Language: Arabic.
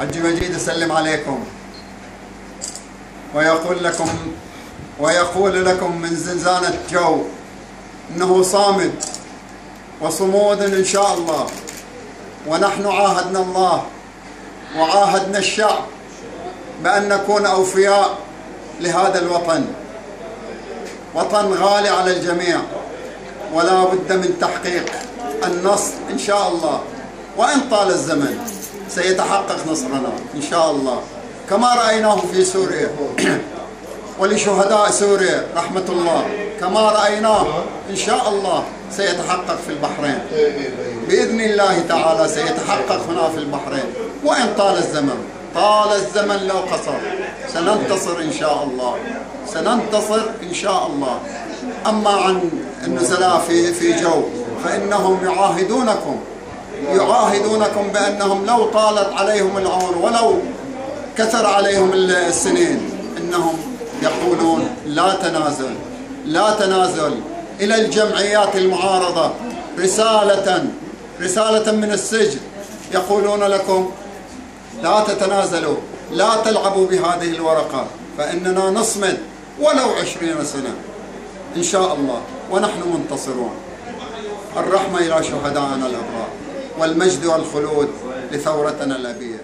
حج مجيد يسلم عليكم. ويقول لكم ويقول لكم من زنزانة جو إنه صامد وصمود إن شاء الله. ونحن عاهدنا الله وعاهدنا الشعب بأن نكون أوفياء لهذا الوطن. وطن غالي على الجميع. ولا بد من تحقيق النصر إن شاء الله. وإن طال الزمن سيتحقق نصرنا إن شاء الله. كما رأيناه في سوريا. ولشهداء سوريا رحمة الله. كما رأيناه إن شاء الله سيتحقق في البحرين. بإذن الله تعالى سيتحقق هنا في البحرين. وإن طال الزمن طال الزمن لو قصر سننتصر إن شاء الله. سننتصر إن شاء الله. أما عن النزلاء في في جو فإنهم يعاهدونكم. يعاهدونكم بأنهم لو طالت عليهم العمر ولو كثر عليهم السنين إنهم يقولون لا تنازل لا تنازل إلى الجمعيات المعارضة. رسالة رسالة من السجن يقولون لكم لا تتنازلوا لا تلعبوا بهذه الورقة فإننا نصمد ولو عشرين سنة. إن شاء الله ونحن منتصرون. الرحمة إلى شهدائنا الأبرار. والمجد والخلود لثورتنا الأبية.